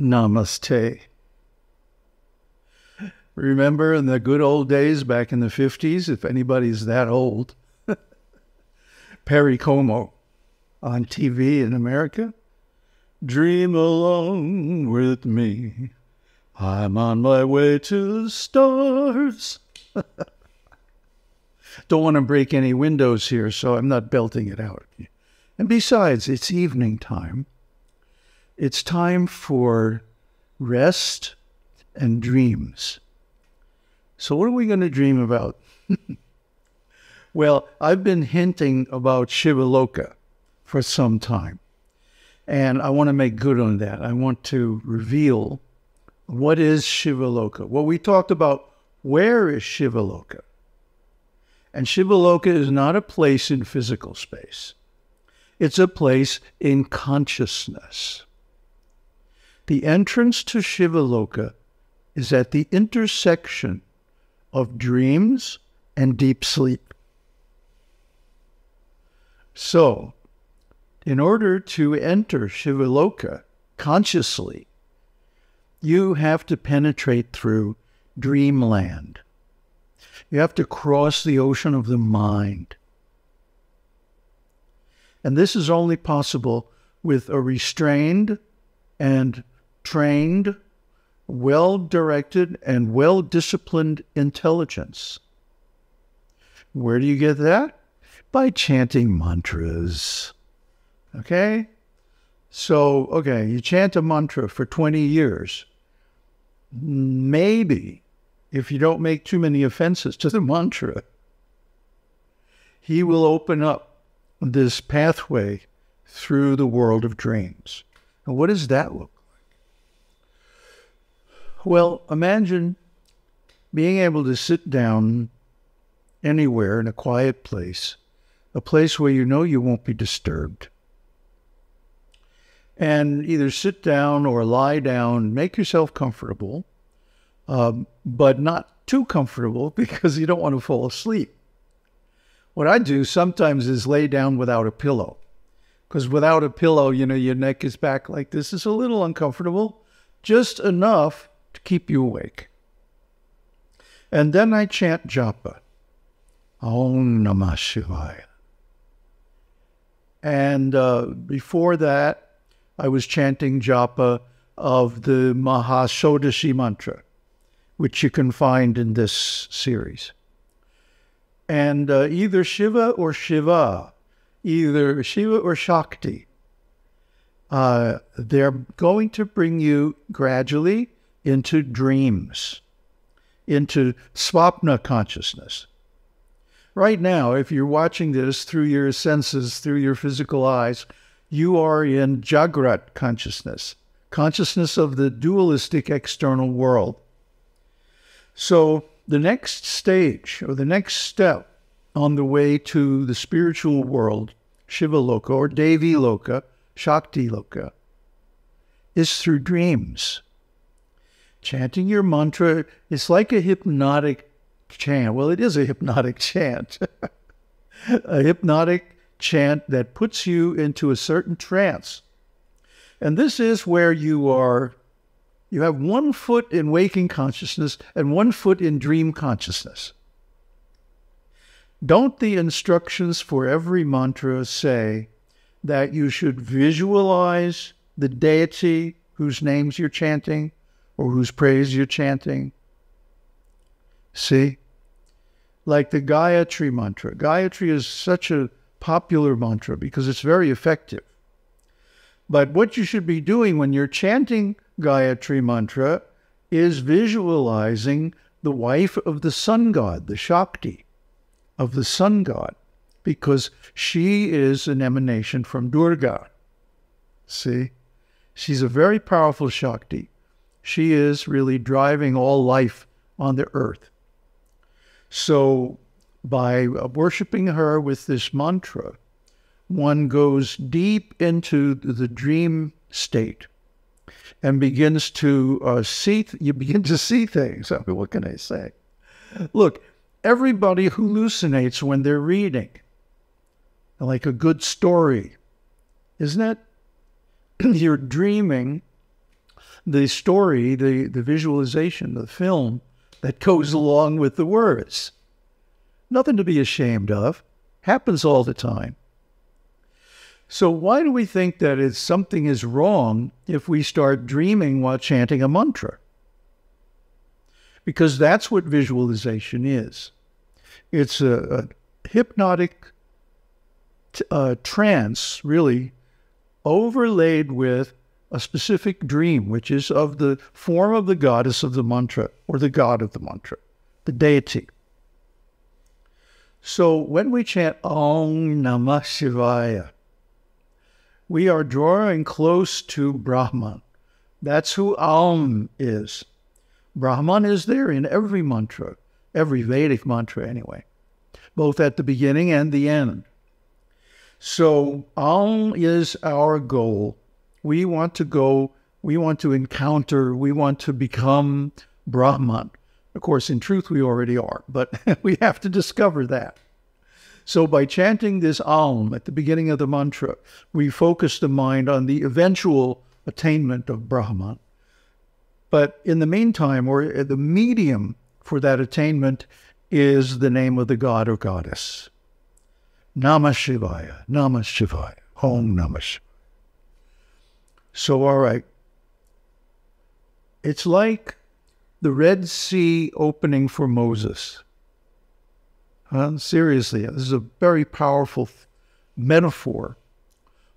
Namaste. Remember in the good old days back in the 50s, if anybody's that old, Perry Como on TV in America? Dream along with me. I'm on my way to the stars. Don't want to break any windows here, so I'm not belting it out. And besides, it's evening time. It's time for rest and dreams. So, what are we going to dream about? well, I've been hinting about Shivaloka for some time. And I want to make good on that. I want to reveal what is Shivaloka. Well, we talked about where is Shivaloka. And Shivaloka is not a place in physical space. It's a place in consciousness. The entrance to Shivaloka is at the intersection of dreams and deep sleep. So, in order to enter Shivaloka consciously, you have to penetrate through dreamland. You have to cross the ocean of the mind. And this is only possible with a restrained and trained, well directed, and well disciplined intelligence. Where do you get that? By chanting mantras. Okay? So, okay, you chant a mantra for 20 years. Maybe, if you don't make too many offenses to the mantra, he will open up this pathway through the world of dreams. And what does that look? Well, imagine being able to sit down anywhere in a quiet place, a place where you know you won't be disturbed. And either sit down or lie down, make yourself comfortable, um, but not too comfortable because you don't want to fall asleep. What I do sometimes is lay down without a pillow. Because without a pillow, you know, your neck is back like this. It's a little uncomfortable, just enough to keep you awake. And then I chant japa. Om Namah Shivaya. And uh, before that, I was chanting japa of the Mahashodashi mantra, which you can find in this series and uh, either Shiva or Shiva, either Shiva or Shakti, uh, they're going to bring you gradually into dreams, into swapna consciousness. Right now, if you're watching this through your senses, through your physical eyes, you are in Jagrat consciousness, consciousness of the dualistic external world. So the next stage or the next step on the way to the spiritual world, Shiva Loka or Devi Loka, Shakti Loka, is through dreams. Chanting your mantra is like a hypnotic chant. Well, it is a hypnotic chant. a hypnotic chant that puts you into a certain trance. And this is where you are you have one foot in waking consciousness and one foot in dream consciousness. Don't the instructions for every mantra say that you should visualize the deity whose names you're chanting or whose praise you're chanting? See? Like the Gayatri mantra. Gayatri is such a popular mantra because it's very effective. But what you should be doing when you're chanting Gayatri mantra is visualizing the wife of the sun god, the Shakti of the sun god, because she is an emanation from Durga. See? She's a very powerful Shakti. She is really driving all life on the earth. So, by worshiping her with this mantra, one goes deep into the dream state and begins to uh, see, you begin to see things. I mean, what can I say? Look, everybody hallucinates when they're reading, like a good story, isn't it? You're dreaming the story, the, the visualization, the film that goes along with the words. Nothing to be ashamed of. Happens all the time. So why do we think that it's something is wrong if we start dreaming while chanting a mantra? Because that's what visualization is. It's a, a hypnotic uh, trance, really, overlaid with a specific dream, which is of the form of the goddess of the mantra or the god of the mantra, the deity. So when we chant Om Namah Shivaya, we are drawing close to Brahman. That's who Aum is. Brahman is there in every mantra, every Vedic mantra anyway, both at the beginning and the end. So Aum is our goal. We want to go, we want to encounter, we want to become Brahman. Of course, in truth, we already are, but we have to discover that. So by chanting this Aum at the beginning of the mantra, we focus the mind on the eventual attainment of Brahman. But in the meantime, or uh, the medium for that attainment is the name of the god or goddess. Namah Shivaya, Namah Shivaya, Om Namah Shivaya. So, all right. It's like the Red Sea opening for Moses. Seriously, this is a very powerful metaphor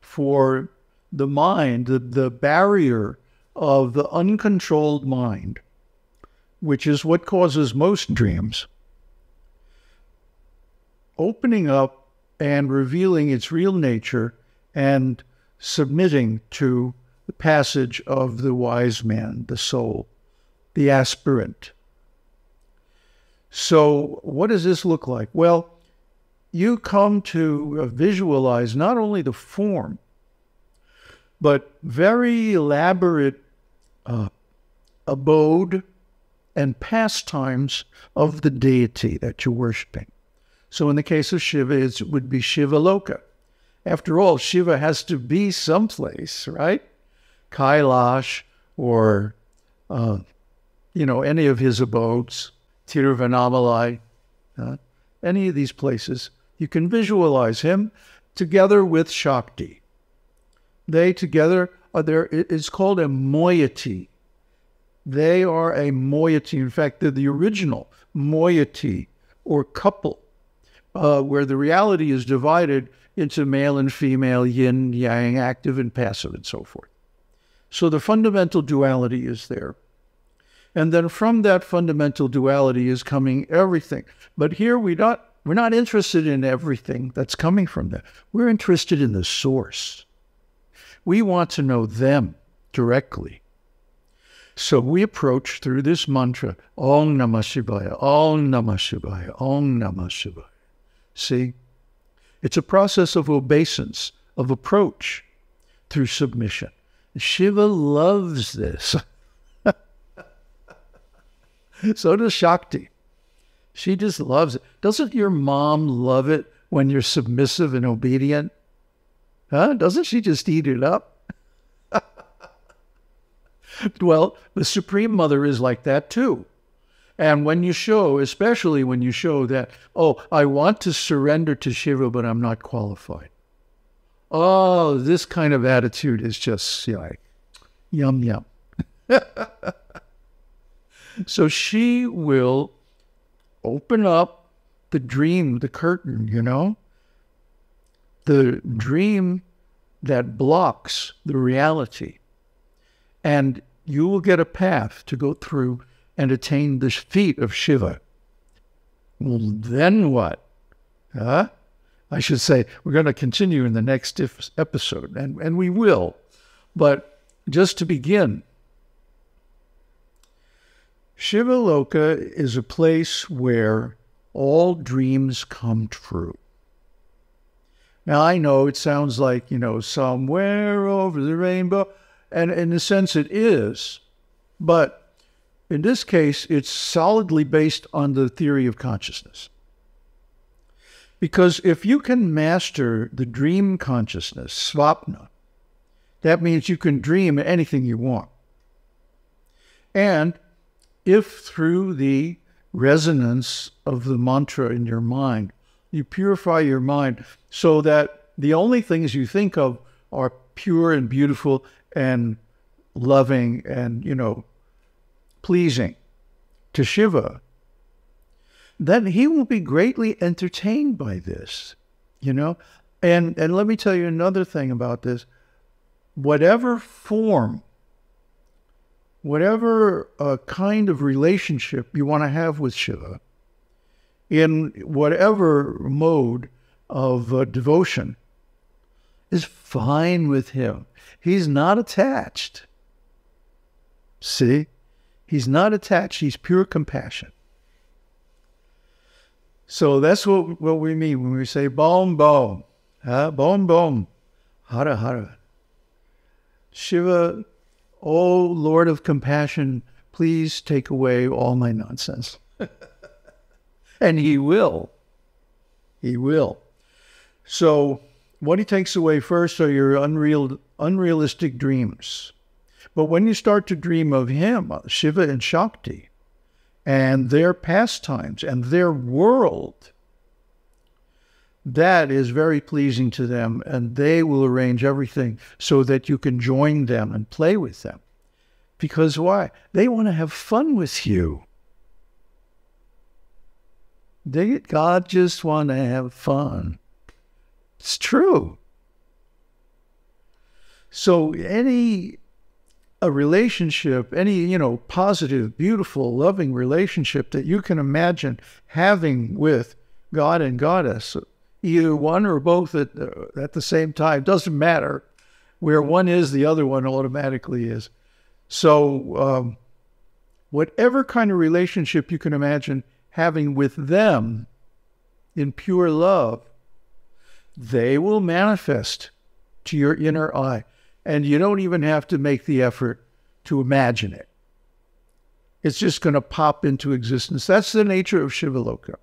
for the mind, the, the barrier of the uncontrolled mind, which is what causes most dreams, opening up and revealing its real nature and submitting to the passage of the wise man, the soul, the aspirant, so, what does this look like? Well, you come to visualize not only the form, but very elaborate uh, abode and pastimes of the deity that you're worshiping. So, in the case of Shiva, it would be Shiva Loka. After all, Shiva has to be someplace, right? Kailash or, uh, you know, any of his abodes. Tiruvannamalai, uh, any of these places, you can visualize him together with Shakti. They together are there, it's called a moiety. They are a moiety. In fact, they're the original moiety or couple, uh, where the reality is divided into male and female, yin, yang, active and passive, and so forth. So the fundamental duality is there. And then from that fundamental duality is coming everything. But here we not we're not interested in everything that's coming from there. We're interested in the source. We want to know them directly. So we approach through this mantra, Om Namah Shivaya, Om Namah Shivaya, Om Namah Shivaya. See? It's a process of obeisance, of approach through submission. Shiva loves this. so does Shakti. She just loves it. Doesn't your mom love it when you're submissive and obedient? Huh? Doesn't she just eat it up? well, the Supreme Mother is like that too. And when you show, especially when you show that, oh, I want to surrender to Shiva, but I'm not qualified. Oh, this kind of attitude is just like yum yum. So she will open up the dream, the curtain, you know, the dream that blocks the reality. And you will get a path to go through and attain the feet of Shiva. Well, then what? Huh? I should say, we're going to continue in the next episode, and, and we will. But just to begin, Shivaloka is a place where all dreams come true. Now, I know it sounds like, you know, somewhere over the rainbow, and in a sense it is, but in this case, it's solidly based on the theory of consciousness. Because if you can master the dream consciousness, svapna, that means you can dream anything you want. And if through the resonance of the mantra in your mind, you purify your mind so that the only things you think of are pure and beautiful and loving and, you know, pleasing to Shiva, then he will be greatly entertained by this, you know? And and let me tell you another thing about this. Whatever form, whatever uh, kind of relationship you want to have with Shiva, in whatever mode of uh, devotion, is fine with him. He's not attached. See? He's not attached. He's pure compassion. So that's what, what we mean when we say boom, boom, huh? boom, boom, hara, hara. Shiva, O Lord of compassion, please take away all my nonsense. and he will. He will. So what he takes away first are your unreal, unrealistic dreams. But when you start to dream of him, Shiva and Shakti, and their pastimes and their world, that is very pleasing to them, and they will arrange everything so that you can join them and play with them. Because why? They want to have fun with you. They, God just want to have fun. It's true. So any a relationship, any, you know, positive, beautiful, loving relationship that you can imagine having with God and Goddess, either one or both at, uh, at the same time, doesn't matter. Where one is, the other one automatically is. So, um, whatever kind of relationship you can imagine having with them in pure love, they will manifest to your inner eye. And you don't even have to make the effort to imagine it. It's just going to pop into existence. That's the nature of Shivaloka.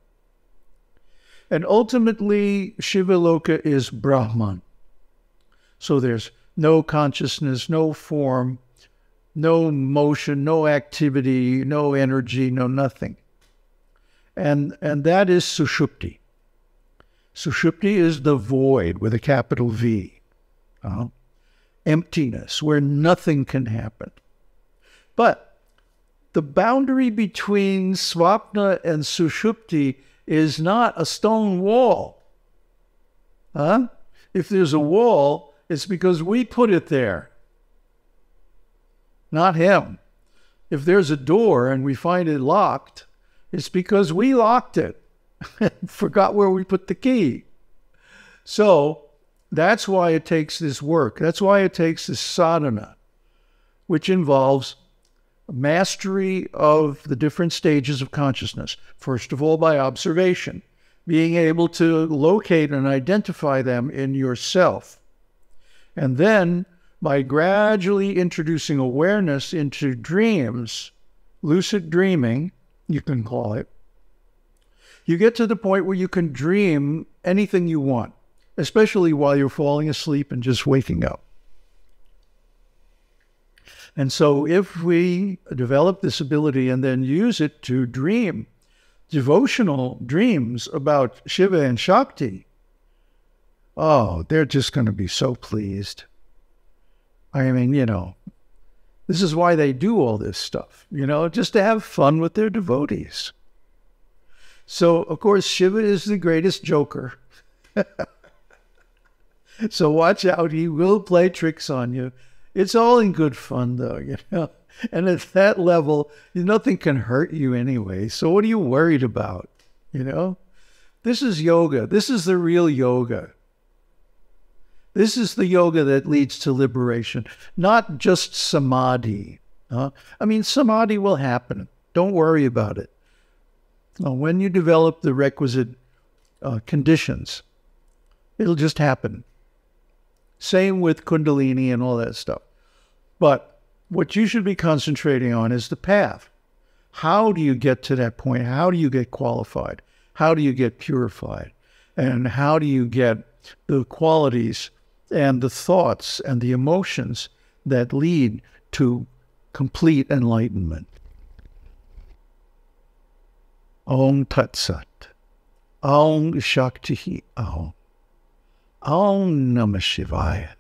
And ultimately, Shivaloka is Brahman. So there's no consciousness, no form, no motion, no activity, no energy, no nothing. And, and that is Sushupti. Sushupti is the void with a capital V, uh, emptiness where nothing can happen. But the boundary between Swapna and Sushupti is not a stone wall. Huh? If there's a wall, it's because we put it there, not him. If there's a door and we find it locked, it's because we locked it. and forgot where we put the key. So that's why it takes this work. That's why it takes this sadhana, which involves mastery of the different stages of consciousness. First of all, by observation, being able to locate and identify them in yourself. And then by gradually introducing awareness into dreams, lucid dreaming, you can call it, you get to the point where you can dream anything you want, especially while you're falling asleep and just waking up. And so, if we develop this ability and then use it to dream devotional dreams about Shiva and Shakti, oh, they're just going to be so pleased. I mean, you know, this is why they do all this stuff, you know, just to have fun with their devotees. So, of course, Shiva is the greatest joker. so watch out. He will play tricks on you. It's all in good fun, though, you know. And at that level, nothing can hurt you anyway. So what are you worried about? You know? This is yoga. This is the real yoga. This is the yoga that leads to liberation, not just samadhi. I mean, samadhi will happen. Don't worry about it. Now, when you develop the requisite uh, conditions, it'll just happen. Same with Kundalini and all that stuff. But what you should be concentrating on is the path. How do you get to that point? How do you get qualified? How do you get purified? And how do you get the qualities and the thoughts and the emotions that lead to complete enlightenment. Om Tat Sat. Om Shakti Om. Om Namah Shivaya.